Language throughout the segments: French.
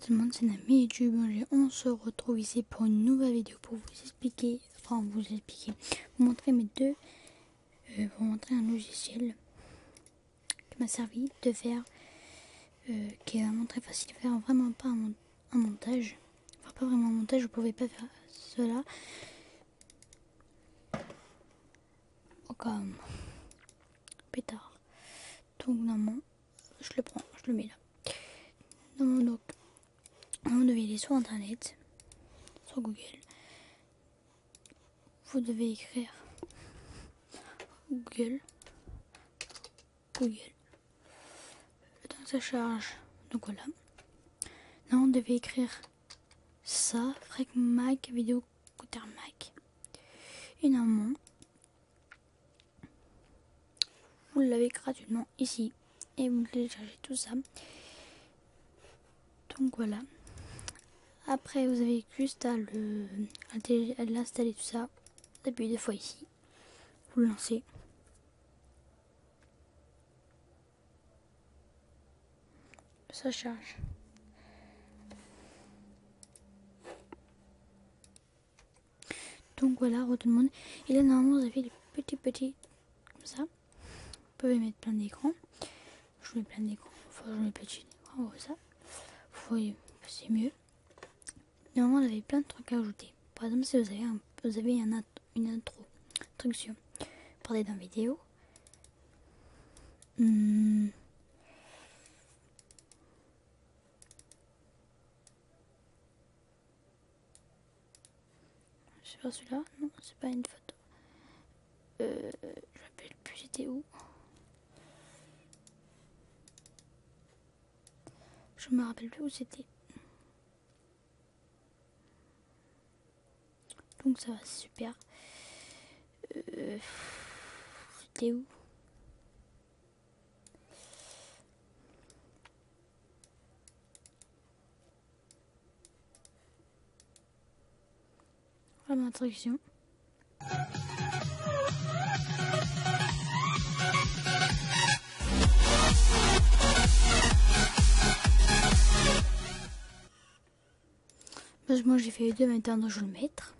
c'est Nami YouTube. On se retrouve ici pour une nouvelle vidéo pour vous expliquer, enfin vous expliquer, vous montrer mes deux, euh, vous montrer un logiciel qui m'a servi de faire, euh, qui est vraiment très facile de faire, vraiment pas un, montage, enfin pas vraiment un montage, vous pouvez pas faire cela. Comme pétard. Donc normalement, je le prends, je le mets là. donc vous devez aller sur internet, sur Google. Vous devez écrire Google. Google. Le temps que ça charge. Donc voilà. Là, on devait écrire ça, Mac, vidéo Couter Mac. Et normalement, vous l'avez gratuitement ici. Et vous téléchargez tout ça. Donc voilà. Après, vous avez juste à l'installer tout ça. Vous deux fois ici. Vous le lancez. Ça charge. Donc voilà, tout le monde. Et là, normalement, vous avez des petits, petits, comme ça. Vous pouvez mettre plein d'écran. Je mets plein d'écran. Enfin, je mets petit écran, comme ça. Vous voyez, c'est mieux. Normalement, vous avez plein de trucs à ajouter. Par exemple, si vous avez, un, vous avez un, une intro, introduction, parler d'un vidéo. Hmm. C'est pas celui-là Non, c'est pas une photo. Euh, je rappelle plus, j'étais où? Je me rappelle plus où c'était. Donc ça va super. Euh, C'était où? Voilà ma introduction. Moi j'ai fait les deux maintenant je vais le mettre.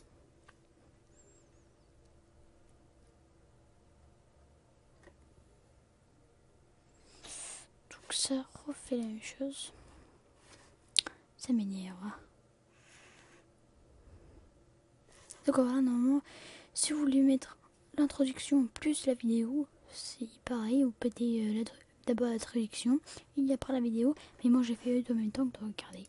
Ça refait la même chose. Ça m'énerve. Donc voilà, normalement, si vous voulez mettre l'introduction plus la vidéo, c'est pareil, vous pétez euh, d'abord l'introduction et après la vidéo. Mais moi j'ai fait eux en même temps que de regarder.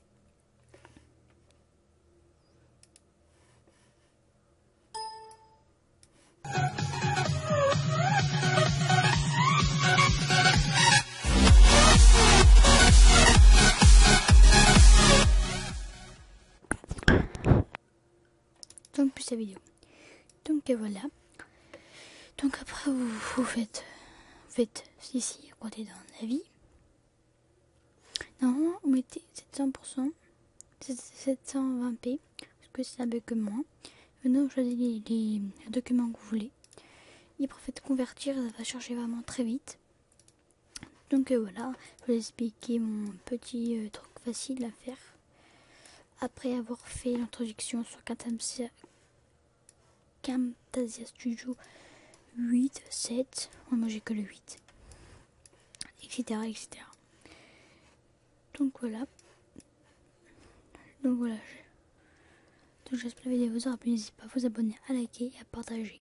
Donc plus la vidéo. Donc voilà. Donc après vous, vous faites, vous faites ici à côté d'un avis. Normalement vous mettez 700%, 720p parce que c'est un peu que moins. Maintenant vous choisissez les, documents que vous voulez. Et pour faites convertir, ça va charger vraiment très vite. Donc euh, voilà, je vais expliquer mon petit euh, truc facile à faire après avoir fait l'introduction sur Camtasia, Studio 8, 7, moi j'ai que le 8, etc. etc. Donc voilà. Donc voilà. Donc j'espère que la vidéo vous aura plu. N'hésitez pas à vous abonner, à liker et à partager.